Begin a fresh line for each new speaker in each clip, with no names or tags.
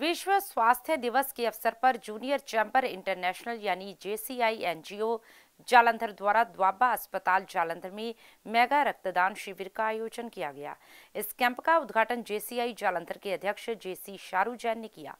विश्व स्वास्थ्य दिवस के अवसर पर जूनियर चैंबर इंटरनेशनल यानी जेसीआई एनजीओ जालंधर द्वारा द्वाबा अस्पताल जालंधर में मेगा रक्तदान शिविर का आयोजन किया गया। इस कैंप का उद्घाटन जेसीआई जालंधर के अध्यक्ष जेसी शारू जैन ने किया।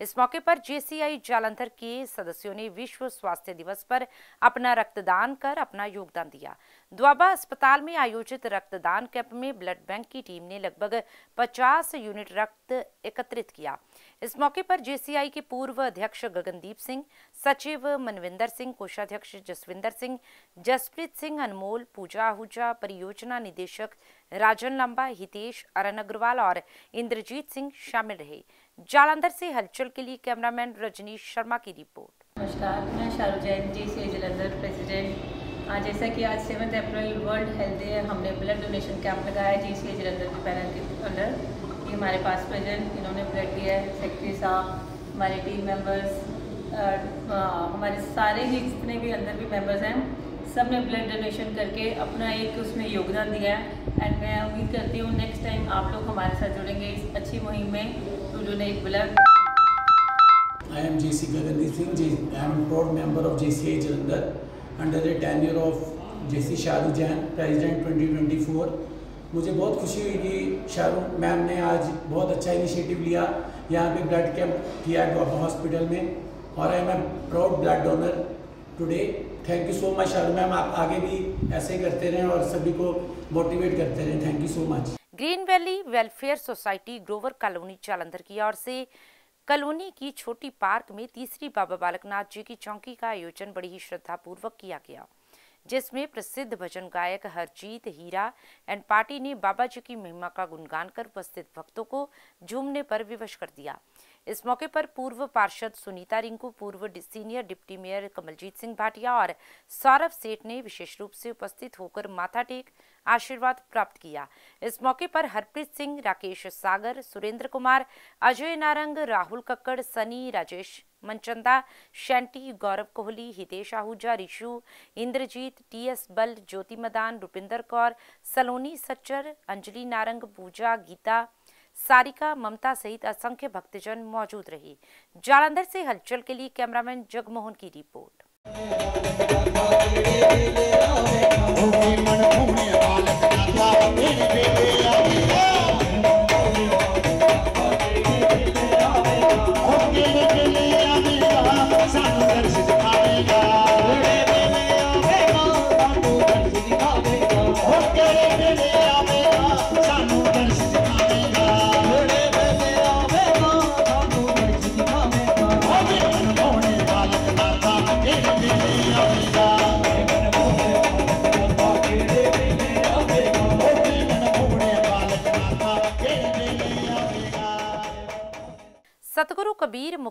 इस मौके पर जेसीआई जालंधर के सदस्यों ने विश्व स्वास्थ्य दिवस पर अपना रक्तदान कर अपना योगदान दिया। द्वाबा अस्पताल में आयोजित रक्तदान कैंप में ब्लड बैंक की टीम ने लगभग 50 यूनिट रक्त एकत्रित किया। इस मौके पर जेसीआई के पूर्व अध्यक्ष गगनदीप सिंह, सचिव मनविंदर सिंह, कोषाध्यक्ष जसविंदर सिंह, जसप्रीत सिंह अनमोल, पूजा आहूजा, परियोजना निदेशक राजन लंबा, हितेश अरन अग्रवाल और इंद्रजीत सिंह शामिल रहे। जालंधर से हलचल के लिए कैमरामैन रजनीश शर्मा की रिपोर्ट।
नमस्कार, मैं शाहरुख जैन, जी से जलंधर जैसा कि आज seven April world health day हमने ब्लड डोनेशन कैंप लगाया जी सी जलंधर के पैनल के अंडर ये हमारे पास प्रेजेंट इन्होंने ब्लड दिया है सेक्रेटरी साहब, हमारे टीम मेंबर्स हमारे सारे ही जितने भी अंदर भी मेंबर्स हैं सबने ब्लड डोनेशन करके अपना एक उसमें योगदान दिया है एंड मैं उम्मीद करती हूँ नेक्स्ट टाइम आप लोग हमारे साथ जुड़ेंगे इस अच्छी मुहिम में to donate blood.
I am JC Gagandeep Singh. I am a proud member of JCI Jalandhar under the tenure of JC Shahrukh Jain president 2024 मुझे बहुत खुशी हुई कि शाहरुख मैम ने आज बहुत अच्छा इनिशिएटिव लिया। यहाँ पे ब्लड कैंप किया हॉस्पिटल में। और I am a proud blood donor today thank you so much Shahrukh ma'am आप आगे भी ऐसे करते रहें और सभी को मोटिवेट करते रहें। Thank you so much
green valley welfare society Grover colony Jalandhar की ओर से कॉलोनी की छोटी पार्क में तीसरी बाबा बालकनाथ जी की चौकी का आयोजन बड़ी ही श्रद्धा पूर्वक किया गया, जिसमें प्रसिद्ध भजन गायक हरजीत हीरा एंड पार्टी ने बाबा जी की महिमा का गुणगान कर उपस्थित भक्तों को झूमने पर विवश कर दिया। इस मौके पर पूर्व पार्षद सुनीता रिंकू, पूर्व senior deputy mayor Kamaljit Singh Bhatia और सौरभ सेठ ने विशेष रूप से उपस्थित होकर माथा टेक आशीर्वाद प्राप्त किया। इस मौके पर हरप्रीत सिंह, राकेश सागर, सुरेंद्र कुमार, अजय नारंग, राहुल कक्कड़, सनी, राजेश मनचंदा, शैंटी, गौरव कोहली, हितेश आहूजा, रिशु, इंद्रजीत टीएस बल, ज्योति मदान, रुपिंदर कौर, सलोनी सच्चर, अंजलि नारंग, पूजा, गीता सारिका, ममता सहित असंख्य भक्तजन मौजूद रहे। जालंधर से हलचल के लिए कैमरामैन जगमोहन की रिपोर्ट।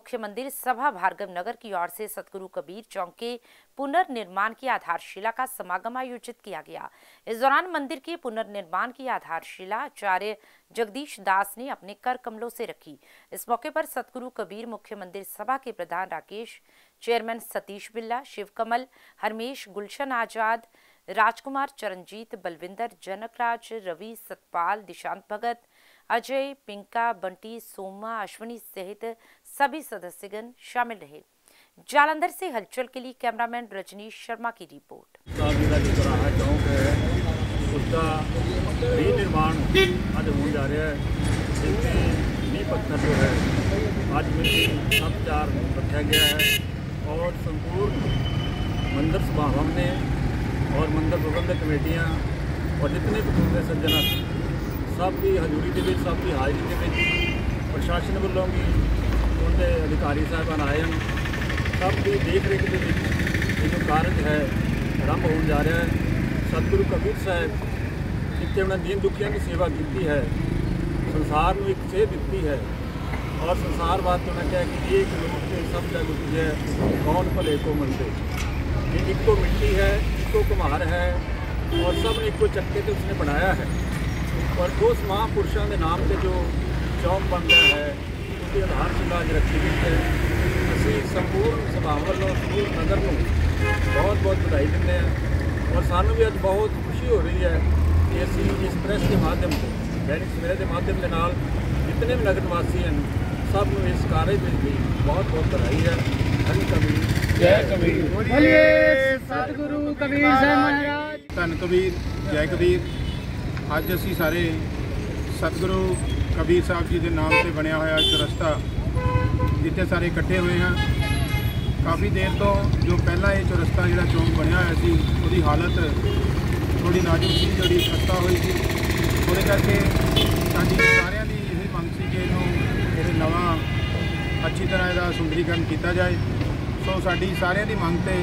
मुख्य मंदिर सभा भार्गव नगर की ओर से सतगुरु कबीर चौक के पुनर्निर्माण की आधारशिला का समागम आयोजित किया गया। इस दौरान मंदिर के पुनर्निर्माण की आधारशिला आचार्य जगदीश दास ने अपने कर कमलों से रखी। इस मौके पर सतगुरु कबीर मुख्य मंदिर सभा के प्रधान राकेश, चेयरमैन सतीश बिल्ला, शिव कमल, हरमेश गुलशन आज़ाद, राजकुमार चरणजीत, बलविंदर जनकराज, रवि सतपाल, दिशांत भगत, अजय, पिंका बंटी, सोमा अश्विनी सहित सभी सदस्यगण शामिल रहे। जालंधर से हलचल के लिए कैमरामैन रजनीश शर्मा की रिपोर्ट।
उसका विनिर्माण आज पत्थर जो है सब चार रखा गया है और संपूर्ण मंदिर ने और मंदिर प्रबंधक कमेटियाँ और जितने भी दूसरे सब की हजूरी के सब की हाजिरी के प्रशासन वालों भी के अधिकारी साहबान आए हैं, सब की देख रेख के ये जो कारज है, आरंभ हो जा रहा है। सतगुरु कबीर साहब, जितने उन्हें दीन दुखिया की सेवा की है, संसार में एक सेह दिखती है। और संसार बात तो उन्हें कहा कि एक लोग के सब जग है, कौन भले को मनते ये तो मिट्टी है इको तो कुम्हार है, और सबने एक चक्के तो उसने बनाया है। और उस महापुरुषों के नाम से जो चौक बन रहा है ਬਣਦਾ ਹੈ ਉਹਦੀ ਆਧਾਰਸ਼ਿਲਾ ਅੱਜ ਰੱਖੀ ਗਈ ਹੈ। ਅਸੀਂ ਸੰਪੂਰਨ ਸਭਾ ਵੱਲੋਂ ਸੰਪੂਰਨ ਨਗਰ ਨੂੰ ਬਹੁਤ ਬਹੁਤ ਵਧਾਈ ਦਿੰਦੇ ਹਾਂ ਔਰ ਸਾਨੂੰ ਵੀ ਅੱਜ ਬਹੁਤ ਖੁਸ਼ੀ ਹੋ ਰਹੀ ਹੈ ਕਿ ਅਸੀਂ ਇਸ ਪ੍ਰੈਸ ਦੇ ਮਾਧਿਅਮ ਤੋਂ ਦੈਨਿਕ ਸਵੇਰੇ ਦੇ ਮਾਧਿਅਮ ਦੇ ਨਾਲ ਜਿੰਨੇ ਵੀ ਨਗਰ ਨਿਵਾਸੀ ਹਨ ਸਭ ਨੂੰ ਇਸ ਕਾਰਜ ਵਿੱਚ ਵੀ ਬਹੁਤ ਬਹੁਤ ਵਧਾਈ ਹੈ। ਹਰੀ ਕਬੀਰ
ਜੈ ਕਬੀਰ।
ਬੋਲੀਏ ਸਤਿਗੁਰੂ ਕਬੀਰ ਸਾਹਿਬ ਮਹਾਰਾਜ।
ਧੰਨ ਕਬੀਰ ਜੈ ਕਬੀਰ। ਅੱਜ ਅਸੀਂ ਸਾਰੇ ਸਤਿਗੁਰੂ ਕਬੀਰ ਸਾਹਿਬ ਜੀ ਦੇ ਨਾਮ ਤੇ ਬਣਿਆ ਹੋਇਆ ਚੁਰਸਤਾ ਜਿੱਥੇ ਸਾਰੇ ਇਕੱਠੇ ਹੋਏ ਹਾਂ ਕਾਫੀ ਦੇਰ ਤੋਂ ਜੋ ਪਹਿਲਾਂ ਇਹ ਚੁਰਸਤਾ ਜਿਹੜਾ ਚੌਂਕ ਬਣਿਆ ਹੋਇਆ ਸੀ, ਉਹਦੀ ਹਾਲਤ ਥੋੜੀ ਨਾਜ਼ੁਕ ਸੀ, ਜਿਹੜੀ ਖਸਤਾ ਹੋਈ ਸੀ। ਉਹਦੇ ਕਰਕੇ ਸਾਡੀ ਸਾਰਿਆਂ ਦੀ ਇਹ ਮੰਗ ਸੀ ਕਿ ਇਹਨੂੰ ਇਹ ਨਵਾਂ, ਅੱਛੀ ਤਰ੍ਹਾਂ ਇਹਦਾ ਸੁੰਦਰੀਕਰਨ ਕੀਤਾ ਜਾਏ। ਸੋ ਸਾਡੀ ਸਾਰਿਆਂ ਦੀ ਮੰਗ ਤੇ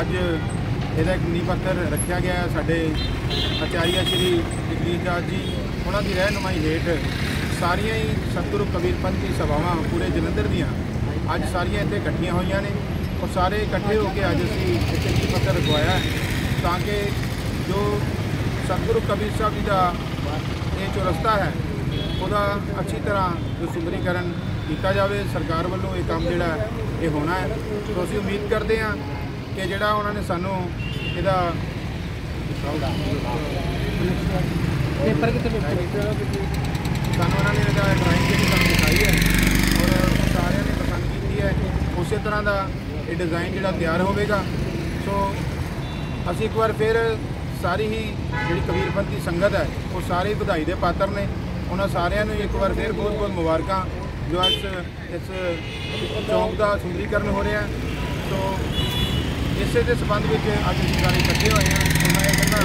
ਅੱਜ ਇਹਦਾ ਇੱਕ ਨੀਂਹ ਪੱਥਰ ਰੱਖਿਆ ਗਿਆ ਹੈ। ਸਾਡੇ ਆਚਾਰੀਆ ਸ਼੍ਰੀ ਜਗਦੀਸ਼ ਦਾਸ ਜੀ, ਉਹਨਾਂ ਦੀ ਰਹਿਨੁਮਾਈ ਹੇਠ ਸਾਰੀਆਂ ਹੀ ਸਤਿਗੁਰੂ ਕਬੀਰਪੰਥੀ ਸਭਾਵਾਂ ਪੂਰੇ ਜਲੰਧਰ ਦੀਆਂ। ਅੱਜ ਸਾਰੀਆਂ ਇੱਥੇ ਇਕੱਠੀਆਂ ਹੋਈਆਂ ਨੇ ਔਰ ਸਾਰੇ ਇਕੱਠੇ ਹੋ ਕੇ ਅੱਜ ਅਸੀਂ ਇੱਥੇ ਨੀਂਹ ਪੱਥਰ ਰਖਵਾਇਆ ਤਾਂ ਕਿ ਜੋ ਸਤਿਗੁਰੂ ਕਬੀਰ ਸਾਹਿਬ ਜੀ ਦਾ ਇਹ ਚੁਰਸਤਾ ਹੈ, ਉਹਦਾ ਅੱਛੀ ਤਰ੍ਹਾਂ ਜੋ ਸੁੰਦਰੀਕਰਨ ਕੀਤਾ ਜਾਵੇ। ਸਰਕਾਰ ਵੱਲੋਂ ਇਹ ਕੰਮ ਜਿਹੜਾ ਇਹ ਹੋਣਾ ਹੈ। ਸੋ ਅਸੀਂ ਉਮੀਦ ਕਰਦੇ ਹਾਂ ਕਿ ਜਿਹੜਾ ਉਹਨਾਂ ਨੇ ਸਾਨੂੰ ਇਹਦਾ
ਪੇਪਰ ਕਿਤੇ
ਸਾਨੂੰ ਉਹਨਾਂ ਨੇ ਡਰਾਇੰਗ ਜਿਹੜੀ ਸਾਨੂੰ ਦਿਖਾਈ ਹੈ ਔਰ ਸਾਰਿਆਂ ਨੇ ਪਸੰਦ ਕੀਤੀ ਹੈ। ਉਸੇ ਤਰ੍ਹਾਂ ਦਾ ਇਹ ਡਿਜ਼ਾਈਨ ਜਿਹੜਾ ਤਿਆਰ ਹੋਵੇਗਾ। ਸੋ ਅਸੀਂ ਇੱਕ ਵਾਰ ਫਿਰ ਸਾਰੀ ਹੀ ਜਿਹੜੀ ਕਬੀਰਪੰਥੀ ਸੰਗਤ ਹੈ, ਉਹ ਸਾਰੇ ਵਧਾਈ ਦੇ ਪਾਤਰ ਨੇ। ਉਹਨਾਂ ਸਾਰਿਆਂ ਨੂੰ ਇੱਕ ਵਾਰ ਫਿਰ ਬਹੁਤ ਬਹੁਤ ਮੁਬਾਰਕਾਂ। ਜੋ ਅੱਜ ਇਸ ਚੌਂਕ ਦਾ ਸੁੰਦਰੀਕਰਨ ਹੋ ਰਿਹਾ। ਸੋ ਇਸੇ ਦੇ ਸੰਬੰਧ ਵਿੱਚ ਅੱਜ ਅਸੀਂ ਸਾਰੇ ਇਕੱਠੇ ਹੋਏ ਹਾਂ। ਮੈਂ ਕਹਿੰਦਾ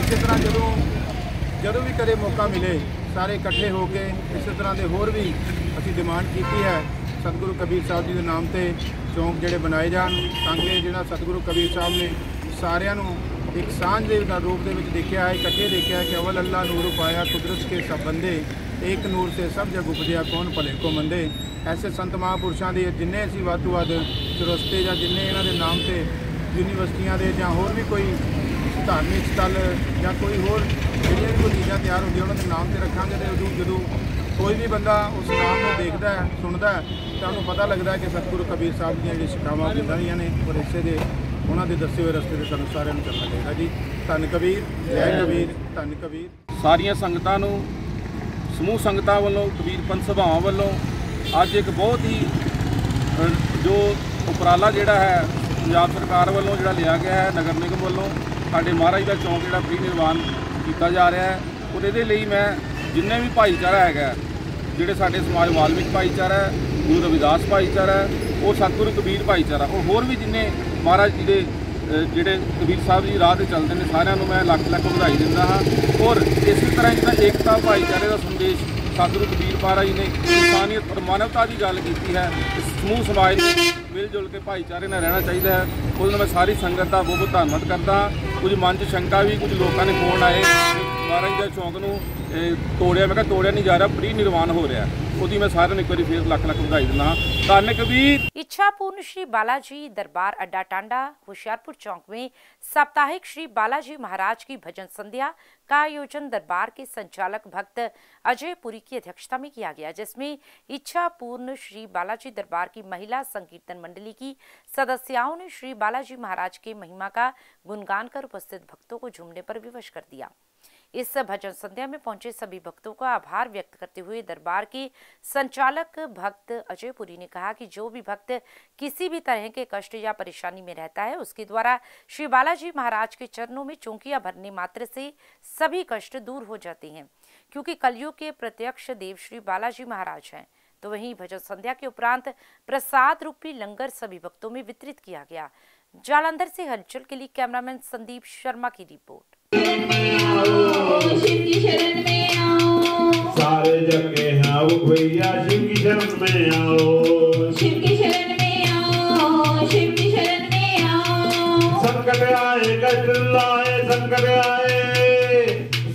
ਇਸੇ ਤਰ੍ਹਾਂ ਜਦੋਂ ਜਦੋਂ ਵੀ ਕਦੇ ਮੌਕਾ ਮਿਲੇ ਸਾਰੇ ਇਕੱਠੇ ਹੋ ਕੇ ਇਸੇ ਤਰ੍ਹਾਂ ਦੇ ਹੋਰ ਵੀ ਅਸੀਂ ਡਿਮਾਂਡ ਕੀਤੀ ਹੈ। ਸਤਿਗੁਰੂ ਕਬੀਰ ਸਾਹਿਬ ਜੀ ਦੇ ਨਾਮ ਤੇ ਚੌਂਕ ਜਿਹੜੇ ਬਣਾਏ ਜਾਣ, ਤਾਂ ਕਿ ਜਿਹੜਾ ਸਤਿਗੁਰੂ ਕਬੀਰ ਸਾਹਿਬ ਨੇ ਸਾਰਿਆਂ ਨੂੰ ਇੱਕ ਸਾਂਝ ਦੇ ਰੂਪ ਦੇ ਵਿੱਚ ਦੇਖਿਆ ਹੈ, ਇਕੱਠੇ ਦੇਖਿਆ ਹੈ ਕਿ ਅਵਲ ਅੱਲਾ ਨੂਰ ਪਾਇਆ, ਕੁਦਰਤ ਕੇ ਸਭ ਬੰਦੇ ਇੱਕ ਨੂਰ ਸੇ ਸਭ ਜਗ ਉਪਜਿਆ, ਕੌਣ ਭਲੇ ਕੋ ਮੰਦੇ। ਐਸੇ ਸੰਤ ਮਹਾਂਪੁਰਸ਼ਾਂ ਦੇ ਜਿੰਨੇ ਅਸੀਂ ਵੱਧ ਤੋਂ ਵੱਧ ਚੁਰਸਤੇ ਜਾਂ ਜਿੰਨੇ ਇਹਨਾਂ ਦੇ ਨਾਮ ਤੇ ਯੂਨੀਵਰਸਿਟੀਆਂ ਦੇ ਜਾਂ ਹੋਰ ਵੀ ਕੋਈ ਧਾਰਮਿਕ ਸਥਲ ਜਾਂ ਕੋਈ ਹੋਰ ਜਿਹੜੀਆਂ ਵੀ ਕੋਈ ਚੀਜ਼ਾਂ ਤਿਆਰ ਹੁੰਦੀਆਂ, ਉਹਨਾਂ ਦੇ ਨਾਮ ਤੇ ਰੱਖਾਂਗੇ ਤੇ ਉਦੋਂ ਜਦੋਂ ਕੋਈ ਵੀ ਬੰਦਾ ਉਸ ਨਾਮ ਨੂੰ ਦੇਖਦਾ ਹੈ, ਸੁਣਦਾ ਹੈ, ਤਾਂ ਉਹਨੂੰ ਪਤਾ ਲੱਗਦਾ ਕਿ ਸਤਿਗੁਰੂ ਕਬੀਰ ਸਾਹਿਬ ਦੀਆਂ ਜਿਹੜੀਆਂ ਸਿੱਖਿਆਵਾਂ ਕਿੱਦਾਂ ਦੀਆਂ ਨੇ, ਔਰ ਇਸੇ ਦੇ ਉਹਨਾਂ ਦੇ ਦੱਸੇ ਹੋਏ ਰਸਤੇ ਤੇ ਸਾਨੂੰ ਸਾਰਿਆਂ ਨੂੰ ਚੱਲਣਾ ਚਾਹੀਦਾ ਜੀ। ਧੰਨ ਕਬੀਰ, ਜੈ ਕਬੀਰ, ਧੰਨ ਕਬੀਰ।
ਸਾਰੀਆਂ ਸੰਗਤਾਂ ਨੂੰ, ਸਮੂਹ ਸੰਗਤਾਂ ਵੱਲੋਂ, ਕਬੀਰ ਪੰਥ ਸਭਾਵਾਂ ਵੱਲੋਂ ਅੱਜ ਇੱਕ ਬਹੁਤ ਹੀ ਜੋ ਉਪਰਾਲਾ ਜਿਹੜਾ ਹੈ, ਪੰਜਾਬ ਸਰਕਾਰ ਵੱਲੋਂ ਜਿਹੜਾ ਲਿਆ ਗਿਆ ਹੈ, ਨਗਰ ਨਿਗਮ ਵੱਲੋਂ, ਸਾਡੇ ਮਹਾਰਾਜ ਦਾ ਚੌਂਕ ਜਿਹੜਾ ਪ੍ਰੀ ਨਿਰਵਾਣ ਕੀਤਾ ਜਾ ਰਿਹਾ ਹੈ ਔਰ ਇਹਦੇ ਲਈ ਮੈਂ ਜਿੰਨੇ ਵੀ ਭਾਈਚਾਰਾ ਹੈਗਾ ਜਿਹੜੇ ਸਾਡੇ ਸਮਾਜ ਵਾਲਮਿਕ ਭਾਈਚਾਰਾ ਹੈ, ਗੁਰੂ ਰਵਿਦਾਸ ਭਾਈਚਾਰਾ ਹੈ ਔਰ ਸਤਿਗੁਰੂ ਕਬੀਰ ਭਾਈਚਾਰਾ ਔਰ ਹੋਰ ਵੀ ਜਿੰਨੇ ਮਹਾਰਾਜ ਜੀ ਦੇ ਜਿਹੜੇ ਕਬੀਰ ਸਾਹਿਬ ਜੀ ਰਾਹ ਤੇ ਚੱਲਦੇ ਨੇ, ਸਾਰਿਆਂ ਨੂੰ ਮੈਂ ਲੱਖ ਲੱਖ ਵਧਾਈ ਦਿੰਦਾ ਹਾਂ ਔਰ ਇਸੇ ਤਰ੍ਹਾਂ ਜਿਹੜਾ ਏਕਤਾ ਭਾਈਚਾਰੇ ਦਾ ਸੰਦੇਸ਼ ਸਤਿਗੁਰੂ ਕਬੀਰ ਮਹਾਰਾਜ ਜੀ ਨੇ ਇਨਸਾਨੀਅਤ ਔਰ ਮਾਨਵਤਾ ਦੀ ਗੱਲ ਕੀਤੀ ਹੈ। ਸਮੂਹ ਸਮਾਜ ਨੂੰ ਮਿਲ ਜੁਲ ਕੇ ਭਾਈਚਾਰੇ ਨਾਲ ਰਹਿਣਾ ਚਾਹੀਦਾ ਹੈ। ਉਹਦੇ ਨਾਲ ਮੈਂ ਸਾਰੀ ਸੰਗਤ ਦਾ ਬਹੁਤ ਬਹੁਤ ਧੰਨਵਾਦ ਕਰਦਾ ਹਾਂ। ਕੁਝ ਮਨ 'ਚ ਸ਼ੰਕਾ ਵੀ ਕੁਝ ਲੋਕਾਂ ਨੇ ਫੋਨ ਆਏ। ਕਿ ਮਹਾਰਾਜ ਦਾ ਚੌਂਕ ਨੂੰ ਤੋੜਿਆ। ਮੈਂ ਕਿਹਾ ਤੋੜਿਆ ਨਹੀਂ ਜਾ ਰਿਹਾ ਪ੍ਰੀ ਨਿਰਵਾਣ ਹੋ ਰਿਹਾ। ਉਹਦੀ ਮੈਂ ਸਾਰਿਆਂ ਨੂੰ ਇੱਕ ਵਾਰੀ ਫੇਰ ਲੱਖ ਲੱਖ ਵਧਾਈ ਦਿੰਦਾ ਹਾਂ ਧੰਨ ਕਬੀਰ
इच्छापूर्ण श्री बालाजी दरबार अड्डा टांडा होशियारपुर चौक में साप्ताहिक श्री बालाजी महाराज की भजन संध्या का आयोजन दरबार के संचालक भक्त अजय पुरी की अध्यक्षता में किया गया जिसमें इच्छापूर्ण श्री बालाजी दरबार की महिला संकीर्तन मंडली की सदस्याओं ने श्री बालाजी महाराज के महिमा का गुणगान कर उपस्थित भक्तों को झूमने पर विवश कर दिया इस भजन संध्या में पहुँचे सभी भक्तों का आभार व्यक्त करते हुए दरबार के संचालक भक्त अजय पुरी ने कहा कि जो भी भक्त किसी भी तरह के कष्ट या परेशानी में रहता है, उसके द्वारा श्री बालाजी महाराज के चरणों में चौंकिया भरने मात्र से सभी कष्ट दूर हो जाते हैं, क्योंकि कलयुग के प्रत्यक्ष देव श्री बालाजी महाराज हैं। तो वहीं भजन संध्या के उपरांत प्रसाद रूपी लंगर सभी भक्तों में वितरित किया गया। जालंधर से हलचल के लिए कैमरामैन संदीप शर्मा की रिपोर्ट।
शिव की शरण में आओ
सारे जग के आओ भैया शिव की शरण में आओ।
शिव की शरण में आओ शिव की शरण में आओ
संकट आए कष्ट लाए संकट आए।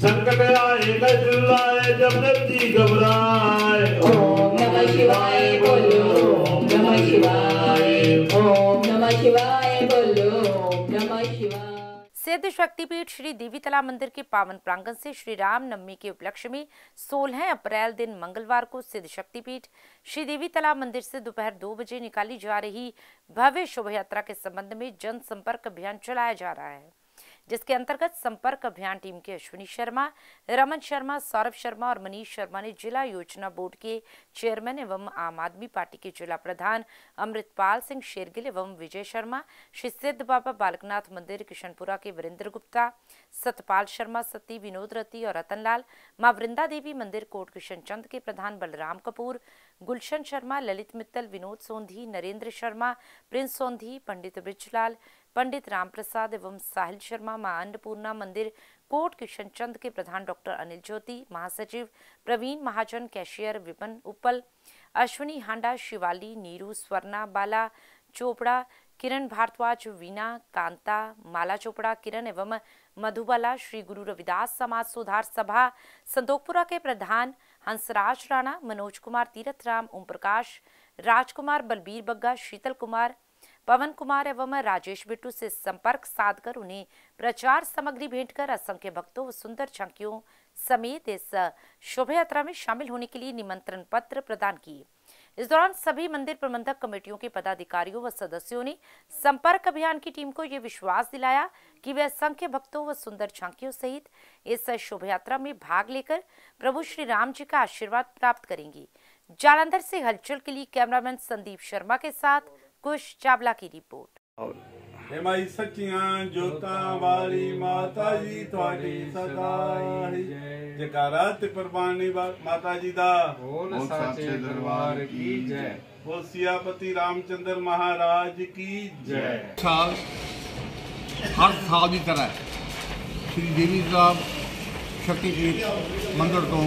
संकट आए कष्ट लाए जब घबराए।
ओम नमः शिवाय बोलो ओम नमः शिवाय। ओम नमः शिवाय बोलो।
सिद्ध शक्तिपीठ श्री देवी तला मंदिर के पावन प्रांगण से श्री राम नवमी के उपलक्ष्य में 16 अप्रैल दिन मंगलवार को सिद्ध शक्तिपीठ श्री देवी तला मंदिर से दोपहर दो बजे निकाली जा रही भव्य शोभा यात्रा के संबंध में जनसंपर्क अभियान चलाया जा रहा है। जिसके अंतर्गत संपर्क अभियान टीम के अश्विनी शर्मा, रमन शर्मा, सौरभ शर्मा और मनीष शर्मा ने जिला योजना बोर्ड के चेयरमैन एवं आम आदमी पार्टी के जिला प्रधान अमृतपाल सिंह शेरगिल एवं विजय शर्मा श्री सिद्ध बाबा बालकनाथ मंदिर, किशनपुरा के वीरेंद्र गुप्ता, सतपाल शर्मा, सती विनोद रति और रतनलाल माँ वृंदा देवी मंदिर कोट किशन चंद के प्रधान बलराम कपूर, गुलशन शर्मा, ललित मित्तल, विनोद सोंधी, नरेंद्र शर्मा, प्रिंस सोंधी, पंडित ब्रिजलाल पंडित रामप्रसाद एवं साहिल शर्मा माँ अन्नपूर्णा मंदिर, कोट किशन चंद के प्रधान डॉक्टर अनिल ज्योति, महासचिव प्रवीण महाजन, कैशियर विपन उपल अश्विनी हांडा, शिवाली, नीरू स्वर्णा, बाला चोपड़ा, किरण भारद्वाज, वीना कांता, माला चोपड़ा, किरण एवं मधुबाला, श्री गुरु रविदास समाज सुधार सभा, संतोखपुरा के प्रधान हंसराज राणा, मनोज कुमार तीरथ राम ओम प्रकाश राजकुमार बलबीर बग्गा, शीतल कुमार पवन कुमार एवं राजेश बिट्टू से संपर्क साधकर उन्हें प्रचार सामग्री भेंट कर असंख्य भक्तों व सुंदर झांकियों समेत इस शोभा यात्रा में शामिल होने के लिए निमंत्रण पत्र प्रदान किए। इस दौरान सभी मंदिर प्रबंधक कमेटियों के पदाधिकारियों व सदस्यों ने संपर्क अभियान की टीम को ये विश्वास दिलाया कि वे असंख्य भक्तों व सुंदर झांकियों सहित इस शोभा यात्रा में भाग लेकर प्रभु श्री राम जी का आशीर्वाद प्राप्त करेंगे। जालंधर से हलचल के लिए कैमरामैन संदीप शर्मा के साथ कुश चावला की रिपोर्ट।
माई जोता वाली माता जी सदाई। जकारा ते माता
जी दा। बोल साचे दरबार
की जय। सियापति रामचंद्र महाराज की
जय। साल हर साल की तरह श्री देवी साहब शक्ति मंदिर तो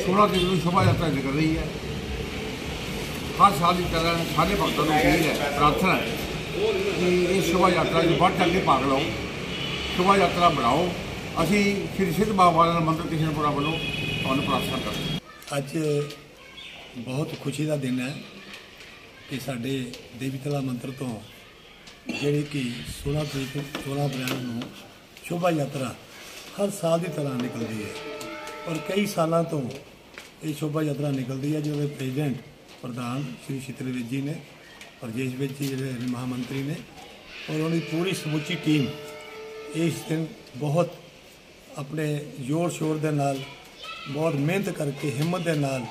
सोलह दिन शोभा यात्रा निकल रही है। ਹਰ ਸਾਲ ਦੀ ਤਰ੍ਹਾਂ ਸਾਰੇ ਭਗਤਾਂ ਨੂੰ ਅਪੀਲ ਹੈ, ਪ੍ਰਾਰਥਨਾ ਹੈ ਕਿ ਇਸ ਸ਼ੋਭਾ ਯਾਤਰਾ ਵਿੱਚ ਵੱਧ ਚੜ੍ਹ ਕੇ ਭਾਗ ਲਓ ਸ਼ੋਭਾ ਯਾਤਰਾ ਬਣਾਓ। ਅਸੀਂ ਸ੍ਰੀ ਸਿੱਧ ਬਾਬਾ ਵਾਲਾ ਮੰਦਿਰ ਕਿਸ਼ਨਪੁਰਾ ਵੱਲੋਂ ਤੁਹਾਨੂੰ ਪ੍ਰਾਰਥਨਾ ਕਰਦੇ
ਅੱਜ ਬਹੁਤ ਖੁਸ਼ੀ ਦਾ ਦਿਨ ਹੈ ਕਿ ਸਾਡੇ ਦੇਵੀ ਤਲਾ ਮੰਦਿਰ ਤੋਂ ਜਿਹੜੀ ਕਿ 16 ਤਰੀਕ 16 ਅਪ੍ਰੈਲ ਨੂੰ ਸ਼ੋਭਾ ਯਾਤਰਾ ਹਰ ਸਾਲ ਦੀ ਤਰ੍ਹਾਂ ਨਿਕਲਦੀ ਹੈ ਔਰ ਕਈ ਸਾਲਾਂ ਤੋਂ ਇਹ ਸ਼ੋਭਾ ਯਾਤਰਾ ਨਿਕਲਦੀ ਹੈ, ਜਿਹਦੇ ਪ੍ਰੈਜ਼ੀਡੈਂਟ ਪ੍ਰਧਾਨ ਸ਼੍ਰੀ ਸ਼ਿਤਰਵੇਦ ਜੀ ਨੇ ਪ੍ਰਦੇਸ਼ ਵਿੱਚ ਜੀ ਜਿਹੜੇ ਮਹਾਮੰਤਰੀ ਨੇ ਔਰ ਉਹਦੀ ਪੂਰੀ ਸਮੁੱਚੀ ਟੀਮ ਇਸ ਦਿਨ ਬਹੁਤ ਆਪਣੇ ਜ਼ੋਰ ਸ਼ੋਰ ਦੇ ਨਾਲ, ਬਹੁਤ ਮਿਹਨਤ ਕਰਕੇ, ਹਿੰਮਤ ਦੇ ਨਾਲ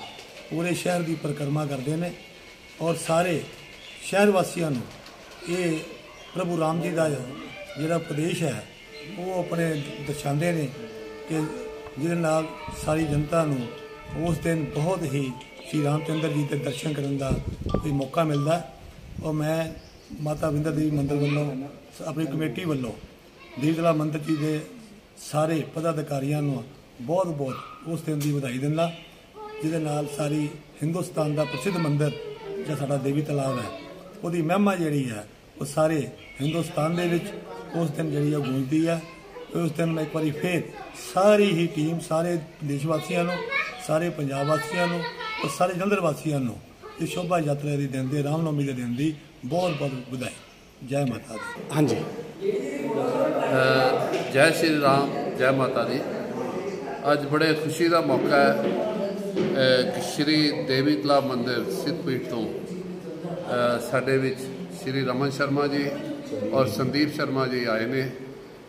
ਪੂਰੇ ਸ਼ਹਿਰ ਦੀ ਪਰਿਕਰਮਾ ਕਰਦੇ ਨੇ ਔਰ ਸਾਰੇ ਸ਼ਹਿਰ ਵਾਸੀਆਂ ਨੂੰ ਇਹ ਪ੍ਰਭੂ ਰਾਮ ਜੀ ਦਾ ਜਿਹੜਾ ਉਪਦੇਸ਼ ਹੈ, ਉਹ ਆਪਣੇ ਦਰਸਾਉਂਦੇ ਨੇ ਕਿ ਜਿਹਦੇ ਨਾਲ ਸਾਰੀ ਜਨਤਾ ਨੂੰ ਉਸ ਦਿਨ ਬਹੁਤ ਹੀ ਸ਼੍ਰੀ ਰਾਮਚੰਦਰ ਜੀ ਦੇ ਦਰਸ਼ਨ ਕਰਨ ਦਾ ਕੋਈ ਮੌਕਾ ਮਿਲਦਾ ਔਰ ਮੈਂ ਮਾਤਾ ਵਿੰਦਰ ਦੇਵੀ ਮੰਦਰ ਵੱਲੋਂ, ਆਪਣੀ ਕਮੇਟੀ ਵੱਲੋਂ ਦੀਪਦਲਾ ਮੰਦਰ ਜੀ ਦੇ ਸਾਰੇ ਪਦਾਧਿਕਾਰੀਆਂ ਨੂੰ ਬਹੁਤ ਬਹੁਤ ਉਸ ਦਿਨ ਦੀ ਵਧਾਈ ਦਿੰਦਾ, ਜਿਹਦੇ ਨਾਲ ਸਾਰੀ ਹਿੰਦੁਸਤਾਨ ਦਾ ਪ੍ਰਸਿੱਧ ਮੰਦਰ ਜਿਹੜਾ ਸਾਡਾ ਦੇਵੀ ਤਲਾਬ ਹੈ, ਉਹਦੀ ਮਹਿਮਾ ਜਿਹੜੀ ਹੈ, ਉਹ ਸਾਰੇ ਹਿੰਦੁਸਤਾਨ ਦੇ ਵਿੱਚ ਉਸ ਦਿਨ ਜਿਹੜੀ ਉਹ ਗੂੰਜਦੀ ਹੈ ਉਸ ਦਿਨ ਮੈਂ ਇੱਕ ਵਾਰੀ ਫੇਰ ਸਾਰੀ ਹੀ ਟੀਮ, ਸਾਰੇ ਦੇਸ਼ ਵਾਸੀਆਂ ਨੂੰ, ਸਾਰੇ ਪੰਜਾਬ ਵਾਸੀਆਂ ਨੂੰ ਔਰ ਸਾਰੇ ਜਲੰਧਰ ਵਾਸੀਆਂ ਨੂੰ ਇਸ ਸ਼ੋਭਾ ਯਾਤਰਾ ਦੀ ਦਿਨ ਦੇ, ਰਾਮਨੌਮੀ ਦੇ ਦਿਨ ਦੀ ਬਹੁਤ ਬਹੁਤ ਵਧਾਈ। ਜੈ ਮਾਤਾ ਦੀ।
ਹਾਂਜੀ। ਜੈ ਸ਼੍ਰੀ ਰਾਮ, ਜੈ ਮਾਤਾ ਦੀ। ਅੱਜ ਬੜੇ ਖੁਸ਼ੀ ਦਾ ਮੌਕਾ ਹੈ ਸ਼੍ਰੀ ਦੇਵੀ ਤਲਾਬ ਮੰਦਿਰ ਸਿੱਧਪੀਠ ਤੋਂ ਸਾਡੇ ਵਿੱਚ ਸ਼੍ਰੀ ਰਮਨ ਸ਼ਰਮਾ ਜੀ ਔਰ ਸੰਦੀਪ ਸ਼ਰਮਾ ਜੀ ਆਏ ਨੇ।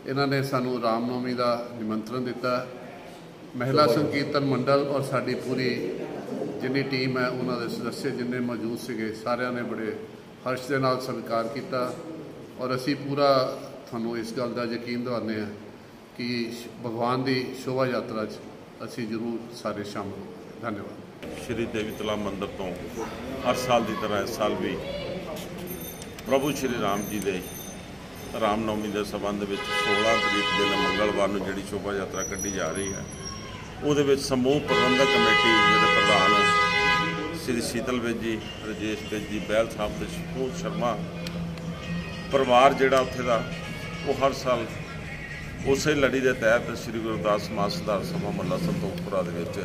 ਇਹਨਾਂ ਨੇ ਸਾਨੂੰ ਰਾਮਨੌਮੀ ਦਾ ਨਿਮੰਤਰਣ ਦਿੱਤਾ। ਮਹਿਲਾ ਸੰਕੀਰਤਨ ਮੰਡਲ ਔਰ ਸਾਡੀ ਪੂਰੀ ਜਿੰਨੀ ਟੀਮ ਹੈ, ਉਹਨਾਂ ਦੇ ਸਦੱਸਿਆ ਜਿੰਨੇ ਮੌਜੂਦ ਸੀਗੇ, ਸਾਰਿਆਂ ਨੇ ਬੜੇ ਹਰਸ਼ ਦੇ ਨਾਲ ਸਵੀਕਾਰ ਕੀਤਾ। ਔਰ ਅਸੀਂ ਪੂਰਾ ਤੁਹਾਨੂੰ ਇਸ ਗੱਲ ਦਾ ਯਕੀਨ ਦਿਵਾਉਂਦੇ ਹਾਂ ਕਿ ਭਗਵਾਨ ਦੀ ਸ਼ੋਭਾ ਯਾਤਰਾ 'ਚ ਅਸੀਂ ਜ਼ਰੂਰ ਸਾਰੇ ਸ਼ਾਮਲ ਹੋਵਾਂਗੇ। ਧੰਨਵਾਦ।
ਸ਼੍ਰੀ ਦੇਵੀ ਤਲਾ ਮੰਦਿਰ ਤੋਂ ਹਰ ਸਾਲ ਦੀ ਤਰ੍ਹਾਂ ਇਸ ਸਾਲ ਵੀ ਪ੍ਰਭੂ ਸ਼੍ਰੀ ਰਾਮ ਜੀ ਦੇ ਰਾਮਨੌਮੀ ਦੇ ਸੰਬੰਧ ਵਿੱਚ 16 ਤਰੀਕ ਦਿਨ ਮੰਗਲਵਾਰ ਨੂੰ ਜਿਹੜੀ ਸ਼ੋਭਾ ਯਾਤਰਾ ਕੱਢੀ ਜਾ ਰਹੀ ਹੈ ਉਹਦੇ ਵਿੱਚ ਸਮੂਹ ਪ੍ਰਬੰਧਕ ਕਮੇਟੀ ਜਿਹਦੇ ਪ੍ਰਧਾਨ ਸ਼੍ਰੀ ਸ਼ੀਤਲ ਵੇਦ ਜੀ, ਰਜੇਸ਼ ਵੇਦ ਜੀ, ਬਹਿਲ ਸਾਹਿਬ ਤੇ ਸ਼ਪੂਤ ਸ਼ਰਮਾ ਪਰਿਵਾਰ ਜਿਹੜਾ ਉੱਥੇ ਦਾ, ਉਹ ਹਰ ਸਾਲ ਉਸੇ ਲੜੀ ਦੇ ਤਹਿਤ ਸ਼੍ਰੀ ਗੁਰਦਾਸ ਸਮਾਜ ਸੁਧਾਰ ਸਭਾ ਮੱਲਾ ਸੰਤੋਖਪੁਰਾ ਦੇ ਵਿੱਚ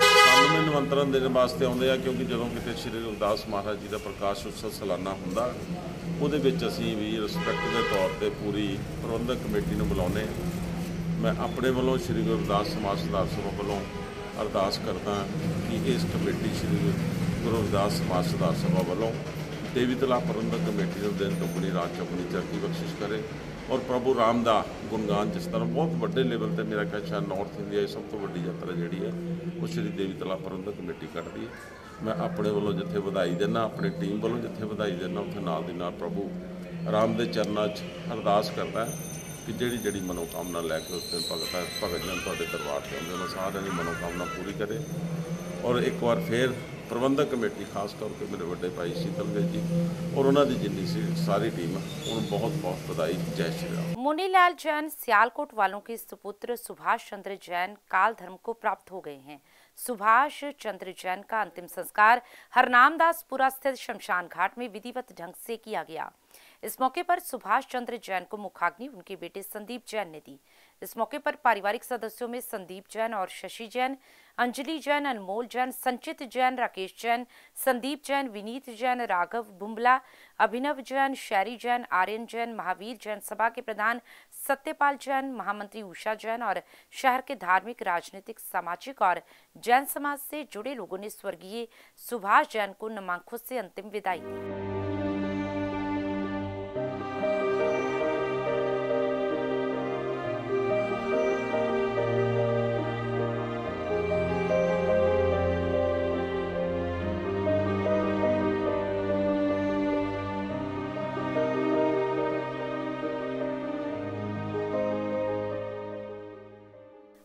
ਸਾਨੂੰ ਨਿਮੰਤਰਣ ਦੇਣ ਵਾਸਤੇ ਆਉਂਦੇ ਆ, ਕਿਉਂਕਿ ਜਦੋਂ ਕਿਤੇ ਸ਼੍ਰੀ ਗੁਰਦਾਸ ਮਹਾਰਾਜ ਜੀ ਦਾ ਪ੍ਰਕਾਸ਼ ਉਤਸਵ ਸਾਲਾਨਾ ਹੁੰਦਾ, ਉਹਦੇ ਵਿੱਚ ਅਸੀਂ ਵੀ ਰਿਸਪੈਕਟ ਦੇ ਤੌਰ ਤੇ ਪੂਰੀ ਪ੍ਰਬੰਧਕ ਕਮੇਟੀ ਨੂੰ ਬੁਲਾਉਂਦੇ ਹਾਂ ਮੈਂ ਆਪਣੇ ਵੱਲੋਂ ਸ਼੍ਰੀ ਗੁਰਦਾਸ ਸਮਾਜ ਸੁਧਾਰ ਸਭਾ ਵੱਲੋਂ ਅਰਦਾਸ ਕਰਦਾ ਕਿ ਇਸ ਕਮੇਟੀ ਸ਼੍ਰੀ ਗੁਰੂ ਰਵਿਦਾਸ ਸਮਾਜ ਸੁਧਾਰ ਸਭਾ ਵੱਲੋਂ ਦੇਵੀ ਤਲਾ ਪ੍ਰਬੰਧਕ ਕਮੇਟੀ ਨੂੰ ਦਿਨ ਦੁਗਣੀ ਰਾਤ ਚੌਗੁਣੀ ਚੜ੍ਹਦੀ ਬਖਸ਼ਿਸ਼ ਕਰੇ ਔਰ ਪ੍ਰਭੂ ਰਾਮ ਦਾ ਗੁਣਗਾਨ ਜਿਸ ਤਰ੍ਹਾਂ ਬਹੁਤ ਵੱਡੇ ਲੈਵਲ ਤੇ ਮੇਰਾ ਖਿਆਲ ਸ਼ਾਇਦ ਨਾਰਥ ਇੰਡੀਆ ਦੀ ਸਭ ਤੋਂ ਵੱਡੀ ਯਾਤਰਾ ਜਿਹੜੀ ਹੈ, ਉਹ ਸ਼੍ਰੀ ਦੇਵੀ ਤਲਾ ਪ੍ਰਬੰਧਕ ਕਮੇਟੀ ਕੱਢਦੀ ਹੈ। ਮੈਂ ਆਪਣੇ ਵੱਲੋਂ ਜਿੱਥੇ ਵਧਾਈ ਦਿੰਦਾ, ਆਪਣੀ ਟੀਮ ਵੱਲੋਂ ਜਿੱਥੇ ਵਧਾਈ ਦਿੰਦਾ, ਉੱਥੇ ਨਾਲ ਦੀ ਨਾਲ ਪ੍ਰਭੂ ਰਾਮ ਦੇ ਚਰਨਾਂ 'ਚ ਅਰਦਾਸ ਕਰਦਾ ਕਿ ਜਿਹੜੀ ਜਿਹੜੀ ਮਨੋਕਾਮਨਾ ਲੈ ਕੇ ਉਸ ਦਿਨ ਭਗਤ ਹੈ ਭਗਤ ਜਨ ਤੁਹਾਡੇ ਦਰਬਾਰ ਤੇ ਆਉਂਦੇ ਨੇ ਸਾਰਿਆਂ ਦੀ ਮਨੋਕਾਮਨਾ ਪੂਰੀ ਕਰੇ ਔਰ ਇੱਕ ਵਾਰ ਫੇਰ ਪ੍ਰਬੰਧਕ ਕਮੇਟੀ ਖਾਸ ਤੌਰ ਤੇ ਮੇਰੇ ਵੱਡੇ ਭਾਈ ਸ਼ੀਤਲ ਜੀ ਔਰ ਉਹਨਾਂ ਦੀ ਜਿੰਨੀ ਸੀ ਸਾਰੀ ਟੀਮ ਉਹਨੂੰ ਬਹੁਤ ਬਹੁਤ ਵਧਾਈ ਜੈ ਸ਼੍ਰੀ ਰਾਮ
मुनीलाल जैन सियालकोट वालों के सुपुत्र सुभाष चंद्र जैन काल धर्म को प्राप्त हो गए हैं सुभाष चंद्र जैन का अंतिम संस्कार हरनामदासपुरा स्थित शमशान घाट में विधिवत ढंग से किया गया इस मौके पर सुभाष चंद्र जैन को मुखाग्नि, उनके बेटे संदीप जैन ने दी। इस मौके पर पारिवारिक सदस्यों में संदीप जैन और शशि जैन, अंजलि जैन, अनमोल जैन, संचित जैन, राकेश जैन, संदीप जैन, विनीत जैन, राघव बुम्बला, अभिनव जैन, शैरी जैन, आर्यन जैन, महावीर जैन, सभा के प्रधान सत्यपाल जैन, महामंत्री उषा जैन और शहर के धार्मिक, राजनीतिक, सामाजिक और जैन समाज से जुड़े लोगों ने स्वर्गीय सुभाष जैन को नमांखों से अंतिम विदाई दी।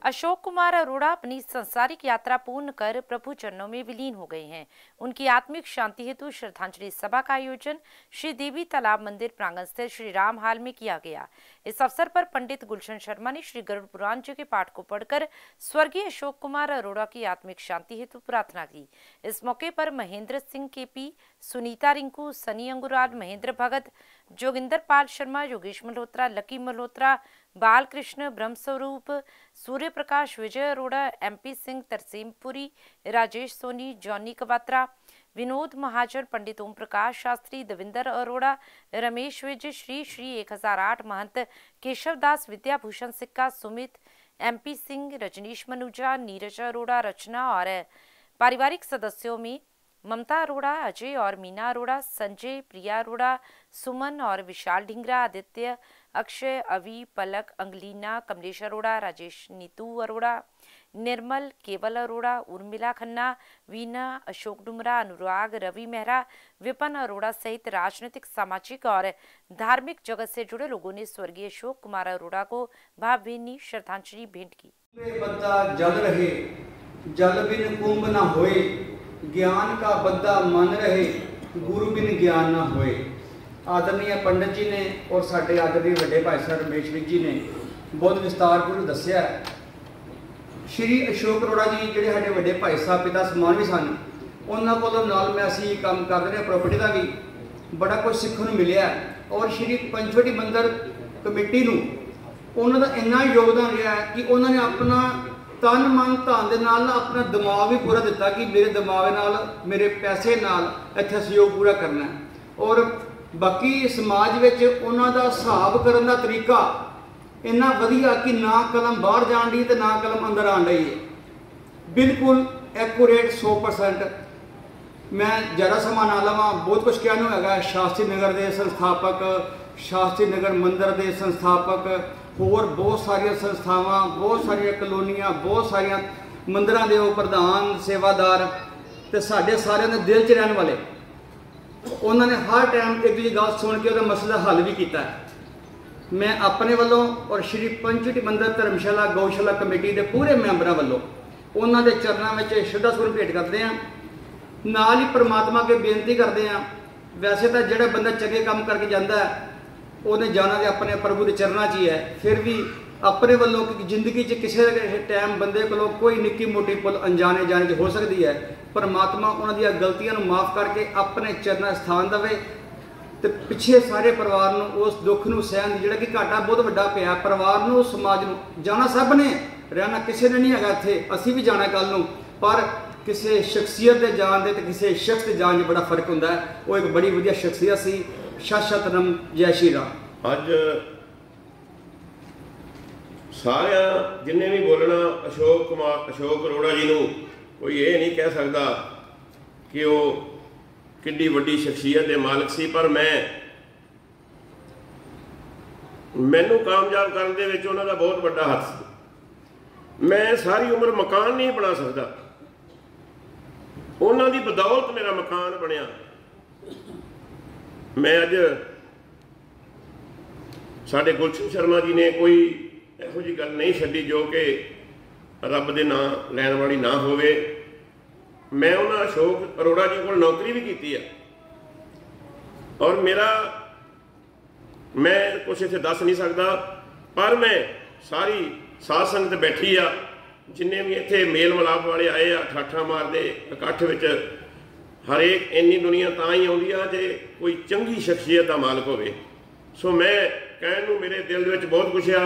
अशोक कुमार अरोड़ा अपनी संसारिक यात्रा पूर्ण कर प्रभु चरणों में विलीन हो गए हैं। उनकी आत्मिक शांति हेतु श्रद्धांजलि सभा का आयोजन श्री देवी तालाब मंदिर प्रांगण स्थित श्री राम हाल में किया गया। इस अवसर पर पंडित गुलशन शर्मा ने श्री गरुड़ पुराण जी के पाठ को पढ़कर स्वर्गीय अशोक कुमार अरोड़ा की आत्मिक शांति हेतु प्रार्थना की। इस मौके पर Mahendra Singh KP Sunita Rinku, Sunny Angural Mahendra Bhagat, Joginder Pal Sharma, Yogesh Malhotra, Lucky Malhotra, Balkrishan, Brahmswaroop Surya Prakash Vijay Arora MP Singh, Tarsem Puri, Rajesh Soni, Johnny Kabatra Vinod Mahajan, Pandit Om Prakash Shastri, Davinder Arora, Ramesh Vijay, Shri Shri 1008 Mahant Keshavdas Vidyabhushan Sikka, Sumit MP Singh, Rajneesh Manuja, Neeraj Arora, Rachna और पारिवारिक सदस्यों में ममता अरोड़ा, अजय और मीना अरोड़ा, संजय, प्रिया अरोड़ा, सुमन और विशाल ढिंगरा, आदित्य, अक्षय, अवि, पलक, अंगलीना, कमलेश अरोड़ा, राजेश, नीतू अरोड़ा, निर्मल, केवल अरोड़ा, उर्मिला खन्ना, वीना, अशोक डुमरा, अनुराग, रवि मेहरा, विपन अरोड़ा सहित राजनीतिक, सामाजिक और धार्मिक जगत से जुड़े लोगों ने स्वर्गीय अशोक कुमार अरोड़ा को भावभीनी श्रद्धांजलि भेंट की।
जल रहे, जल बिन कुंभ न होए ਗਿਆਨ ਕਾ बद्दा मन ਰਹੇ, ਗੁਰੂ ਬਿਨ ਗਿਆਨ ਨਾ ਹੋਏ। ਆਦਰਨੀਏ ਪੰਡਤ ਜੀ ਨੇ ਔਰ ਸਾਡੇ ਆਦਰਨੀਏ ਵੱਡੇ ਭਾਈ ਸਾਹਿਬ ਰਮੇਸ਼ ਵਿਜ ਜੀ ਨੇ ਬਹੁਤ ਵਿਸਤਾਰਪੂਰਵਕ ਦੱਸਿਆ ਸ਼੍ਰੀ ਅਸ਼ੋਕ ਅਰੋੜਾ ਜੀ ਜਿਹੜੇ ਸਾਡੇ ਵੱਡੇ ਭਾਈ ਸਾਹਿਬ, ਪਿਤਾ ਸਮਾਨ ਵੀ ਸਨ, ਉਹਨਾਂ ਕੋਲੋਂ ਨਾਲ ਮੈਂ ਅਸੀਂ ਕੰਮ ਕਰ ਰਹੇ ਪ੍ਰਾਪਰਟੀ ਦਾ ਵੀ। ਬੜਾ ਕੁਝ ਸਿੱਖਣ ਨੂੰ ਮਿਲਿਆ ਔਰ ਸ਼੍ਰੀ ਪੰਚਵਟੀ ਮੰਦਰ ਕਮੇਟੀ ਨੂੰ ਉਹਨਾਂ ਦਾ ਇੰਨਾ ਯੋਗਦਾਨ ਰਿਹਾ ਕਿ ਉਹਨਾਂ ਨੇ ਆਪਣਾ ਤਨ ਮਨ ਧਨ ਦੇ ਨਾਲ ਨਾ ਆਪਣਾ ਦਿਮਾਗ ਵੀ ਪੂਰਾ ਦਿੱਤਾ ਕਿ ਮੇਰੇ ਦਿਮਾਗ ਨਾਲ, ਮੇਰੇ ਪੈਸੇ ਨਾਲ ਇੱਥੇ ਸਹਿਯੋਗ ਪੂਰਾ ਕਰਨਾ ਔਰ ਬਾਕੀ ਸਮਾਜ ਵਿੱਚ ਉਹਨਾਂ ਦਾ ਹਿਸਾਬ ਕਰਨ ਦਾ ਤਰੀਕਾ ਇੰਨਾ ਵਧੀਆ ਕਿ ਨਾ ਕਲਮ ਬਾਹਰ ਜਾਣ ਦੀ ਤੇ ਨਾ ਕਲਮ ਅੰਦਰ ਆਣ ਰਹੀ ਹੈ ਬਿਲਕੁਲ ਐਕੂਰੇਟ 100% ਮੈਂ ਜ਼ਿਆਦਾ ਸਮਾਂ ਨਾ ਲਵਾਂ, ਬਹੁਤ ਕੁਝ ਕਹਿਣ ਨੂੰ ਹੈਗਾ। ਸ਼ਾਸਤਰੀ ਨਗਰ ਦੇ ਸੰਸਥਾਪਕ, ਸ਼ਾਸਤਰੀ ਨਗਰ ਮੰਦਰ ਦੇ ਸੰਸਥਾਪਕ ਹੋਰ ਬਹੁਤ ਸਾਰੀਆਂ ਸੰਸਥਾਵਾਂ, ਬਹੁਤ ਸਾਰੀਆਂ ਕਲੋਨੀਆਂ, ਬਹੁਤ ਸਾਰੀਆਂ ਮੰਦਰਾਂ ਦੇ ਉਹ ਪ੍ਰਧਾਨ, ਸੇਵਾਦਾਰ ਤੇ ਸਾਡੇ ਸਾਰਿਆਂ ਦੇ ਦਿਲ 'ਚ ਰਹਿਣ ਵਾਲੇ। ਉਹਨਾਂ ਨੇ ਹਰ ਟਾਈਮ ਇੱਕ ਦੂਜੀ ਗੱਲ ਸੁਣ ਕੇ ਉਹਦਾ ਮਸਲਾ ਹੱਲ ਵੀ ਕੀਤਾ ਮੈਂ ਆਪਣੇ ਵੱਲੋਂ ਔਰ ਸ਼੍ਰੀ ਪੰਚਵਟੀ ਮੰਦਰ ਧਰਮਸ਼ਾਲਾ, ਗਊਸ਼ਾਲਾ ਕਮੇਟੀ ਦੇ ਪੂਰੇ ਮੈਂਬਰਾਂ ਵੱਲੋਂ ਉਹਨਾਂ ਦੇ ਚਰਨਾਂ ਵਿੱਚ ਸ਼ਰਧਾ ਸੁਮਨ ਭੇਟ ਕਰਦੇ ਹਾਂ। ਨਾਲ ਹੀ ਪ੍ਰਮਾਤਮਾ ਅੱਗੇ ਬੇਨਤੀ ਕਰਦੇ ਹਾਂ। ਵੈਸੇ ਤਾਂ ਜਿਹੜਾ ਬੰਦਾ ਚੰਗੇ ਕੰਮ ਕਰਕੇ ਜਾਂਦਾ ਹੈ ਉਹਨੇ ਜਾਣਾ ਤੇ ਆਪਣੇ ਪ੍ਰਭੂ ਦੇ ਚਰਨਾਂ 'ਚ ਹੀ ਹੈ। ਫਿਰ ਵੀ ਆਪਣੇ ਵੱਲੋਂ ਕਿ ਜ਼ਿੰਦਗੀ 'ਚ ਕਿਸੇ ਟਾਈਮ ਬੰਦੇ ਕੋਲੋਂ ਕੋਈ ਨਿੱਕੀ ਮੋਟੀ ਭੁੱਲ ਅਣਜਾਣੇ ਜਾਣੇ 'ਚ ਹੋ ਸਕਦੀ ਹੈ। ਪਰਮਾਤਮਾ ਉਹਨਾਂ ਦੀਆਂ ਗਲਤੀਆਂ ਨੂੰ ਮਾਫ ਕਰਕੇ ਆਪਣੇ ਚਰਨਾਂ ਸਥਾਨ ਦੇਵੇ ਤੇ ਪਿੱਛੇ ਸਾਰੇ ਪਰਿਵਾਰ ਨੂੰ ਉਸ ਦੁੱਖ ਨੂੰ ਸਹਿਣ ਦੀ ਜਿਹੜਾ ਕਿ ਘਾਟਾ ਬਹੁਤ ਵੱਡਾ ਪਿਆ ਪਰਿਵਾਰ ਨੂੰ, ਸਮਾਜ ਨੂੰ ਜਾਣਾ ਸਭ ਨੇ, ਰਹਿਣਾ ਕਿਸੇ ਨੇ ਨਹੀਂ ਹੈਗਾ ਇੱਥੇ। ਅਸੀਂ ਵੀ ਜਾਣਾ ਕੱਲ ਨੂੰ। ਪਰ ਕਿਸੇ ਸ਼ਖਸੀਅਤ ਦੇ ਜਾਣ ਦੇ ਤੇ ਕਿਸੇ ਸ਼ਖਸ ਦੇ ਜਾਣ 'ਚ ਬੜਾ ਫ਼ਰਕ ਹੁੰਦਾ ਹੈ। ਉਹ ਇੱਕ ਬੜੀ ਵਧੀਆ ਸ਼ਖਸੀਅਤ ਸੀ। ਸ਼ਾਸ਼ਤਨਮ ਜੈ ਸ਼੍ਰੀ ਰਾਮ।
ਅੱਜ ਸਾਰਿਆਂ ਜਿੰਨੇ ਵੀ ਬੋਲਣਾ, ਅਸ਼ੋਕ ਕੁਮਾਰ, ਅਸ਼ੋਕ ਅਰੋੜਾ ਜੀ ਨੂੰ ਕੋਈ ਇਹ ਨਹੀਂ ਕਹਿ ਸਕਦਾ ਕਿ ਉਹ ਕਿੰਨੀ ਵੱਡੀ ਸ਼ਖਸੀਅਤ ਦੇ ਮਾਲਕ ਸੀ, ਪਰ ਮੈਂ ਮੈਨੂੰ ਕਾਮਯਾਬ ਕਰਨ ਦੇ ਵਿੱਚ ਉਹਨਾਂ ਦਾ ਬਹੁਤ ਵੱਡਾ ਹੱਥ ਸੀ। ਮੈਂ ਸਾਰੀ ਉਮਰ ਮਕਾਨ ਨਹੀਂ ਬਣਾ ਸਕਦਾ। ਉਹਨਾਂ ਦੀ ਬਦੌਲਤ ਮੇਰਾ ਮਕਾਨ ਬਣਿਆ। ਮੈਂ ਅੱਜ ਸਾਡੇ ਗੁਲਸ਼ਨ ਸ਼ਰਮਾ ਜੀ ਨੇ ਕੋਈ ਇਹੋ ਜੀ ਗੱਲ ਨਹੀਂ ਛੱਡੀ ਜੋ ਕਿ ਰੱਬ ਦੇ ਨਾਂ ਲੈਣ ਵਾਲੀ ਨਾ ਹੋਵੇ। ਮੈਂ ਉਹਨਾਂ ਅਸ਼ੋਕ ਅਰੋੜਾ ਜੀ ਕੋਲ ਨੌਕਰੀ ਵੀ ਕੀਤੀ ਆ। ਔਰ ਮੇਰਾ ਮੈਂ ਕੁਛ ਇੱਥੇ ਦੱਸ ਨਹੀਂ ਸਕਦਾ, ਪਰ ਮੈਂ ਸਾਰੀ ਸਾਧ ਸੰਗਤ ਬੈਠੀ ਆ, ਜਿੰਨੇ ਵੀ ਇੱਥੇ ਮੇਲ ਮਲਾਪ ਵਾਲੇ ਆਏ ਆ, ਠਾਠਾ ਮਾਰਦੇ, ਇਕੱਠ ਵਿੱਚ ਹਰੇਕ ਇੰਨੀ ਦੁਨੀਆ ਤਾਂ ਹੀ ਆਉਂਦੀ ਆ ਜੇ ਕੋਈ ਚੰਗੀ ਸ਼ਖਸੀਅਤ ਦਾ ਮਾਲਕ ਹੋਵੇ। ਸੋ ਮੈਂ ਕਹਿਣ ਨੂੰ ਮੇਰੇ ਦਿਲ ਦੇ ਵਿੱਚ ਬਹੁਤ ਕੁਛ ਆ,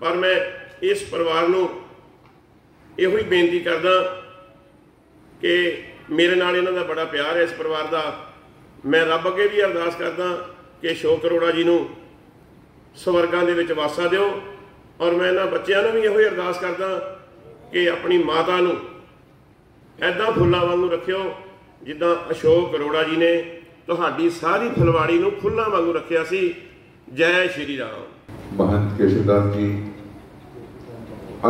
ਪਰ ਮੈਂ ਇਸ ਪਰਿਵਾਰ ਨੂੰ ਇਹੋ ਹੀ ਬੇਨਤੀ ਕਰਦਾ ਕਿ ਮੇਰੇ ਨਾਲ ਇਹਨਾਂ ਦਾ ਬੜਾ ਪਿਆਰ ਹੈ ਇਸ ਪਰਿਵਾਰ ਦਾ। ਮੈਂ ਰੱਬ ਅੱਗੇ ਵੀ ਅਰਦਾਸ ਕਰਦਾ ਕਿ ਅਸ਼ੋਕ ਅਰੋੜਾ ਜੀ ਨੂੰ ਸਵਰਗਾਂ ਦੇ ਵਿੱਚ ਵਾਸਾ ਦਿਓ ਔਰ ਮੈਂ ਇਹਨਾਂ ਬੱਚਿਆਂ ਨੂੰ ਵੀ ਇਹੋ ਹੀ ਅਰਦਾਸ ਕਰਦਾ ਕਿ ਆਪਣੀ ਮਾਤਾ ਨੂੰ ਐਦਾਂ ਫੁੱਲਾਂ ਵਾਂਗ ਨੂੰ ਰੱਖਿਓ ਜਿੱਦਾਂ ਅਸ਼ੋਕ ਅਰੋੜਾ ਜੀ ਨੇ ਤੁਹਾਡੀ ਸਾਰੀ ਫਲਵਾੜੀ ਨੂੰ ਫੁੱਲਾਂ ਵਾਂਗੂ ਰੱਖਿਆ ਸੀ। ਜੈ ਸ਼੍ਰੀ ਰਾਮ।
ਮਹੰਤ ਕੇਸ਼ਵਦਾਸ ਜੀ,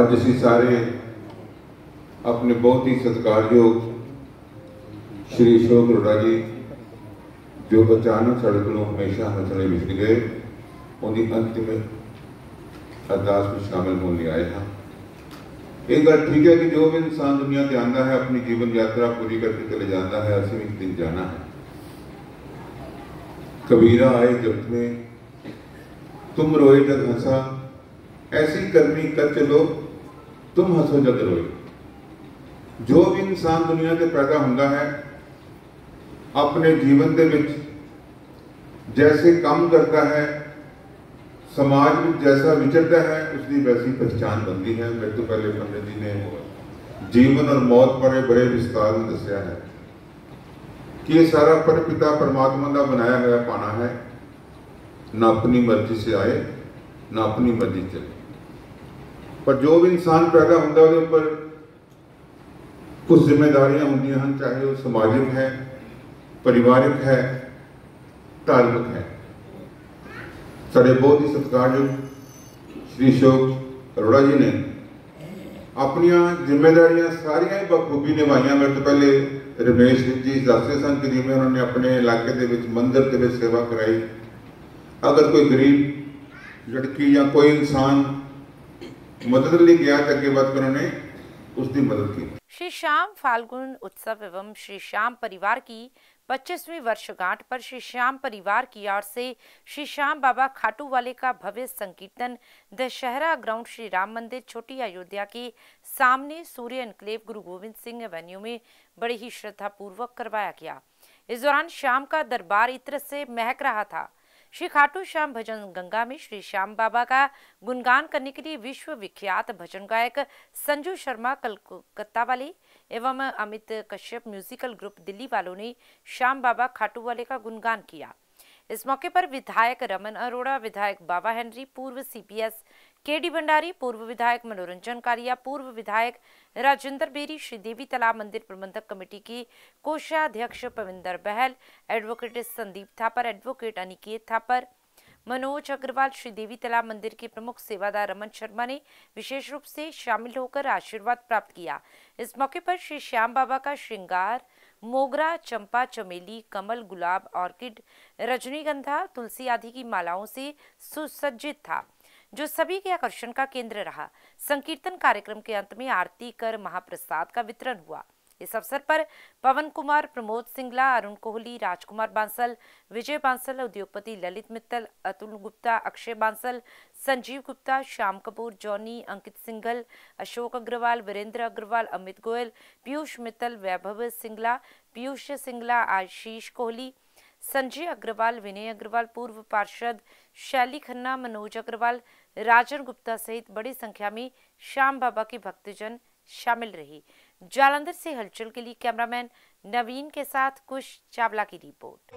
ਅੱਜ ਅਸੀਂ ਸਾਰੇ ਆਪਣੇ ਬਹੁਤ ਹੀ ਸਤਿਕਾਰਯੋਗ ਸ਼੍ਰੀ ਅਸ਼ੋਕ ਅਰੋੜਾ ਜੀ, ਜੋ ਅਚਾਨਕ ਸਾਡੇ ਕੋਲੋਂ ਹਮੇਸ਼ਾ ਹਮੇਸ਼ਾ ਵਿਛੜ ਗਏ, ਉਹਦੀ ਅੰਤਿਮ ਅਰਦਾਸ ਵਿੱਚ ਸ਼ਾਮਲ ਹੋਣ ਲਈ ਆਏ ਹਾਂ। ਇਹ ਗੱਲ ਠੀਕ ਹੈ ਕਿ ਜੋ ਵੀ ਇਨਸਾਨ ਦੁਨੀਆ ਤੇ ਆਂਦਾ ਹੈ ਆਪਣੀ ਜੀਵਨ ਯਾਤਰਾ ਪੂਰੀ ਕਰਕੇ ਚਲੇ ਜਾਂਦਾ ਹੈ ਅਸੀਂ ਵੀ ਇੱਕ ਦਿਨ ਜਾਣਾ ਹੈ कबीरा आए जब में तुम रोए जग हंसा ऐसी करनी कर चलो तुम हंसो जग रोए ਜੋ ਵੀ ਇਨਸਾਨ ਦੁਨੀਆ ਤੇ ਪੈਦਾ ਹੁੰਦਾ ਹੈ ਆਪਣੇ ਜੀਵਨ ਦੇ ਵਿੱਚ ਜੈਸੇ ਕੰਮ ਕਰਦਾ ਹੈ समाज में जैसा विचरता है, उसकी वैसी पहचान बनती है। मेरे तो पहले पंडित जी ने जीवन और मौत पर बड़े विस्तार में दसिया है कि यह सारा पर पिता परमात्मा का बनाया हुआ पाना है। ना अपनी मर्ज़ी से आए, ना अपनी मर्ज़ी चले। पर जो भी इंसान पैदा होता है उपर कुछ जिम्मेदारियाँ होंगे चाहे वह समाजिक है, परिवारिक है, धार्मिक है। साढ़े बहुत ही सत्कारयोग श्री अशोक अरोड़ा जी ने अपनिया जिम्मेदारियां सारिया ही बखूबी निभाइया मेरे तो पहले ਰਮੇਸ਼ ਜੀ ਦੱਸਦੇ ਸਨ ਕਿ ਜਿਵੇਂ ਉਹਨਾਂ ਨੇ ਆਪਣੇ ਇਲਾਕੇ ਦੇ ਵਿੱਚ ਮੰਦਿਰ ਦੇ ਵਿੱਚ ਸੇਵਾ ਕਰਾਈ ਅਗਰ ਕੋਈ ਗਰੀਬ ਲੜਕੀ ਜਾਂ ਕੋਈ ਇਨਸਾਨ ਮਦਦ ਲਈ ਗਿਆ ਤਾਂ ਅੱਗੇ ਵੱਧ ਕੇ ਉਹਨਾਂ ਨੇ ਉਸ ਦੀ ਮਦਦ ਕੀਤੀ
श्री श्याम फाल्गुन उत्सव एवं श्री श्याम परिवार की 25वीं वर्षगांठ पर श्री श्याम परिवार की ओर से श्री श्याम बाबा खाटू वाले का भव्य संकीर्तन, दशहरा ग्राउंड श्री राम मंदिर, छोटी अयोध्या के सामने सूर्य एनक्लेव गुरु गोविंद सिंह एवेन्यू में बड़े ही श्रद्धा पूर्वक करवाया गया। इस दौरान शाम का दरबार इत्र से महक रहा था। श्री खाटू श्याम भजन गंगा में श्री श्याम बाबा का गुणगान करने के लिए विश्व विख्यात भजन गायक संजू शर्मा कलकत्ता वाले एवं अमित कश्यप म्यूजिकल ग्रुप दिल्ली वालों ने श्याम बाबा खाटू वाले का गुणगान किया। इस मौके पर विधायक रमन अरोड़ा, विधायक बाबा हेनरी, पूर्व सीपीएस के डी भंडारी, पूर्व विधायक मनोरंजन कारिया, पूर्व विधायक राजेंद्र बेरी, श्री देवी तालाब मंदिर प्रबंधक कमेटी की कोषाध्यक्ष पविंदर बहल, एडवोकेट संदीप थापर, एडवोकेट अनिकेत थापर मनोज अग्रवाल श्री देवी तालाब मंदिर के प्रमुख सेवादार रमन शर्मा ने विशेष रूप से शामिल होकर आशीर्वाद प्राप्त किया। इस मौके पर श्री श्याम बाबा का श्रृंगार, मोगरा, चंपा, चमेली, कमल, गुलाब, ऑर्किड, रजनीगंधा, तुलसी आदि की मालाओं से सुसज्जित था, जो सभी के आकर्षण का केंद्र रहा। संकीर्तन कार्यक्रम के अंत में आरती कर महाप्रसाद का वितरण हुआ। इस अवसर पर पवन कुमार, प्रमोद सिंगला, अरुण कोहली, राजकुमार बांसल, विजय बांसल, उद्योगपति ललित मित्तल, अतुल गुप्ता, अक्षय बांसल, संजीव गुप्ता, श्याम कपूर, जॉनी, अंकित सिंघल, अशोक अग्रवाल, वीरेंद्र अग्रवाल, अमित गोयल, पीयूष मित्तल, वैभव सिंगला, पीयूष सिंगला, आशीष कोहली, संजय अग्रवाल, विनय अग्रवाल, पूर्व पार्षद शैली खन्ना, मनोज अग्रवाल, राजन गुप्ता सहित बड़ी संख्या में श्याम बाबा के भक्तजन शामिल रहे। जालंधर से हलचल के लिए कैमरामैन नवीन के साथ कुश चावला की रिपोर्ट।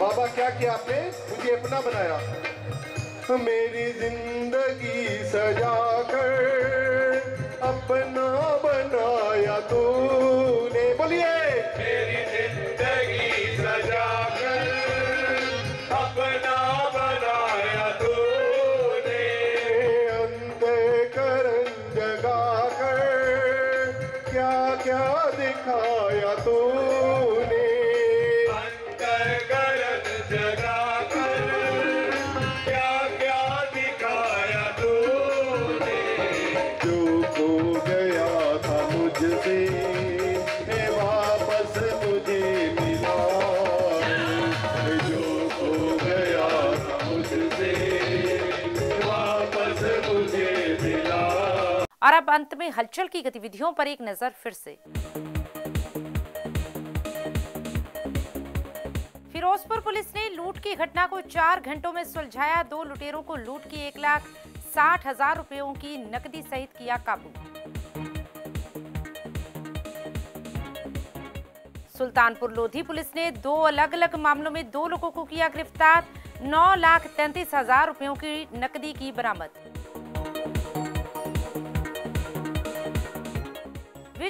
बाबा क्या किया आपने? मुझे अपना बनाया। मेरी ज़िंदगी सजाकर अपना बनाया तूने। बोलिए। मेरी ज़िंदगी सजाकर अपना बनाया तूने। अंतकरण जगाकर क्या क्या दिखाया तूने।
में हलचल की गतिविधियों पर एक नज़र फिर से। फिरोजपुर पुलिस ने लूट की घटना को चार घंटों में सुलझाया। दो लुटेरों को लूट की एक लाख साठ हज़ार रुपयों की नकदी सहित किया काबू। सुल्तानपुर लोधी पुलिस ने दो अलग अलग मामलों में दो लोगों को किया गिरफ़्तार। नौ लाख तैंतीस हज़ार रुपयों की नकदी की बरामद।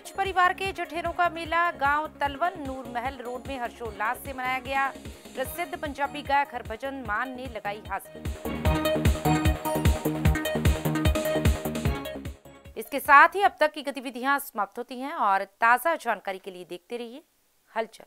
विच परिवार के जठेरों का मेला गाँव तलवन नूर महल रोड में हर्षोल्लास से मनाया गया। प्रसिद्ध पंजाबी गायक हरभजन मान ने लगाई हाजिरी। इसके साथ ही अब तक की गतिविधियाँ समाप्त होती हैं और ताज़ा जानकारी के लिए देखते रहिए हलचल।